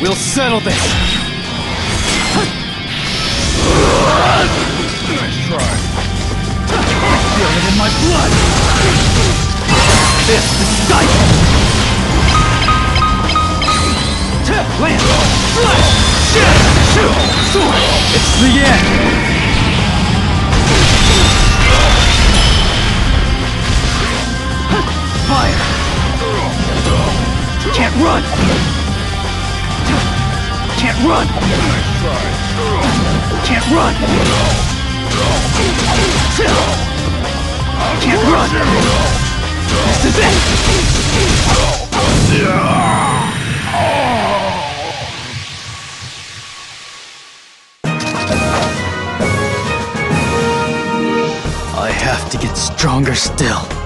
We'll settle this! Try. Feel it in my blood! This is! Land! Shoot! It's the end! Fire! Can't run! Run! Can't run! Can't run! This is it! I have to get stronger still.